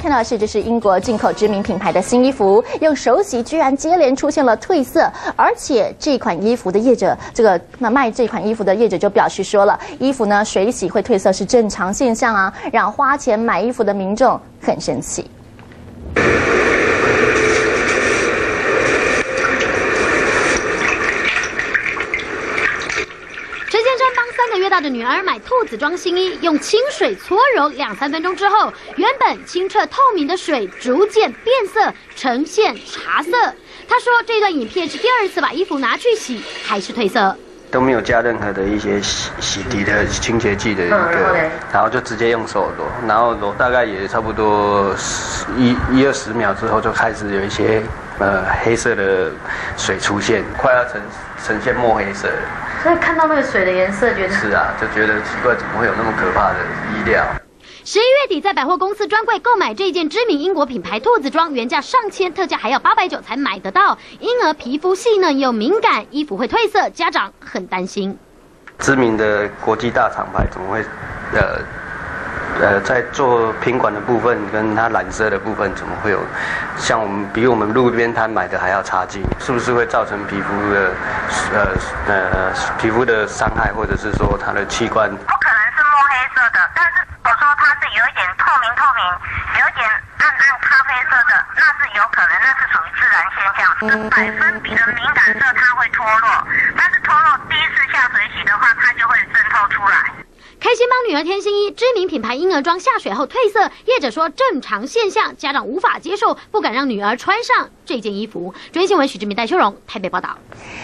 看到的是，这是英国进口知名品牌的新衣服，用手洗居然接连出现了褪色，而且这款衣服的业者，这个那卖这款衣服的业者就表示说了，衣服呢水洗会褪色是正常现象啊，让花钱买衣服的民众很生气。三个月大的女儿买兔子装新衣，用清水搓揉两三分钟之后，原本清澈透明的水逐渐变色，呈现茶色。她说，这段影片是第二次把衣服拿去洗，还是褪色，都没有加任何的一些洗洗涤的清洁剂的一个，然后就直接用手揉，然后揉大概也差不多一一二十秒之后，就开始有一些呃黑色的水出现，快要呈呈现墨黑色。所以看到那个水的颜色，觉得是啊，就觉得奇怪，怎么会有那么可怕的衣料？十一月底在百货公司专柜购买这件知名英国品牌兔子装，原价上千，特价还要八百九才买得到。婴儿皮肤细嫩又敏感，衣服会褪色，家长很担心。知名的国际大厂牌怎么会呃？呃，在做品管的部分，跟它染色的部分，怎么会有像我们比我们路边摊买的还要差劲？是不是会造成皮肤的呃呃皮肤的伤害，或者是说它的器官？不可能是墨黑色的，但是我说它是有一点透明透明，有点暗暗咖啡色的，那是有可能，那是属于自然现象。是百分比的敏感色，它会脱落，但是脱落第一次下水洗的话，它就。开心帮女儿添新衣，知名品牌婴儿装下水后褪色，业者说正常现象，家长无法接受，不敢让女儿穿上这件衣服。中新闻许志明、戴秋荣台北报道。